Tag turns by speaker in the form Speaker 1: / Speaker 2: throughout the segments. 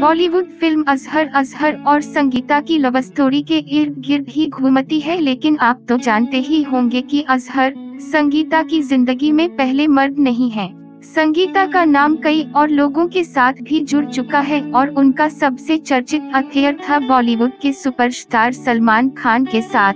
Speaker 1: Bollywood film Azhar Azhar और संगीता की love story के इर्द गिर्द ही घूमती है, लेकिन आप तो जानते ही होंगे कि अजहर संगीता की ज़िंदगी में पहले मर्द नहीं है। संगीता का नाम कई और लोगों के साथ भी जुड़ चुका है और उनका सबसे चर्चित अफेयर था बॉलीवुड के सुपरस्टार सलमान खान के साथ।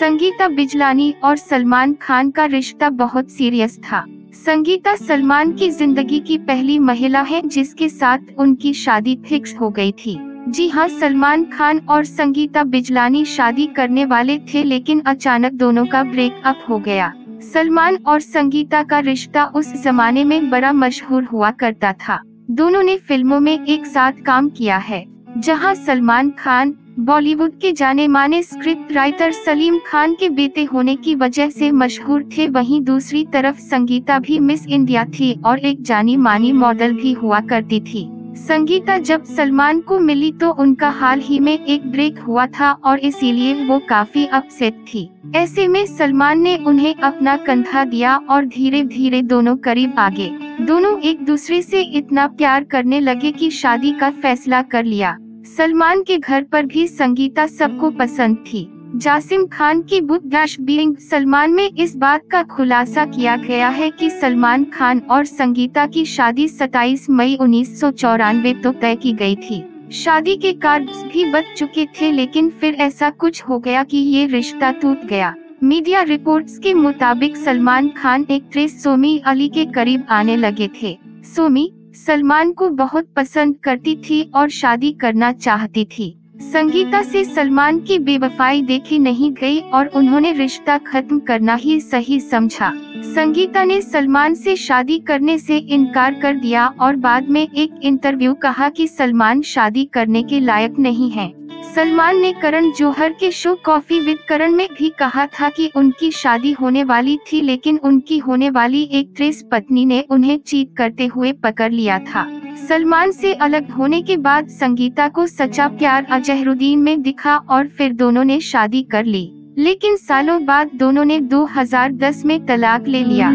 Speaker 1: संगीता बिजलानी और सलमान खान का रिश्ता बहुत सीरियस था। संगीता सलमान की ज़िंदगी की पहली महिला है जिसके साथ उनकी शादी फिक्स हो गई थी। जी हाँ सलमान खान और संगीता बिजलानी शादी करने वाले थे लेकिन अचानक दोनों का ब्रेकअप हो गया। सलमान और संगीता का रिश्ता उस जमाने में बड़ा मशहूर हुआ करता था। दोनों ने फ़िल्मों में एक साथ काम किया है, जहाँ सलमान खान बॉलीवुड के जाने माने स्क्रिप्ट राइटर सलीम खान के बेटे होने की वजह से मशहूर थे, वहीं दूसरी तरफ़ संगीता भी मिस इंडिया थी और एक जानी मानी मॉडल भी हुआ करती थी। संगीता जब सलमान को मिली तो उनका हाल ही में एक ब्रेक हुआ था और इसीलिए वो काफ़ी अपसेट थी। ऐसे में सलमान ने उन्हें अपना कंधा दिया और धीरे धीरे दोनों करीब आ गए दोनों एक दूसरे से इतना प्यार करने लगे कि शादी का फैसला कर लिया। सलमान के घर पर भी संगीता सबको पसंद थी। जासिम खान की बुक डैश बीइंग सलमान में इस बात का खुलासा किया गया है कि सलमान खान और संगीता की शादी 27 मई उन्नीस सौ तो तय की गई थी। शादी के कार्ड्स भी बच चुके थे लेकिन फिर ऐसा कुछ हो गया कि ये रिश्ता टूट गया। मीडिया रिपोर्ट्स के मुताबिक सलमान खान एक्ट्रेस सोमी अली के करीब आने लगे थे। सोमी सलमान को बहुत पसंद करती थी और शादी करना चाहती थी। संगीता से सलमान की बेवफाई देखी नहीं गई और उन्होंने रिश्ता खत्म करना ही सही समझा। संगीता ने सलमान से शादी करने से इनकार कर दिया और बाद में एक इंटरव्यू कहा कि सलमान शादी करने के लायक नहीं है। सलमान ने करण जौहर के शो कॉफ़ी विद करण में भी कहा था कि उनकी शादी होने वाली थी, लेकिन उनकी होने वाली एक त्रेस पत्नी ने उन्हें चीट करते हुए पकड़ लिया था। सलमान से अलग होने के बाद संगीता को सच्चा प्यार अजहरुद्दीन में दिखा और फिर दोनों ने शादी कर ली। लेकिन सालों बाद दोनों ने 2010 में तलाक ले लिया।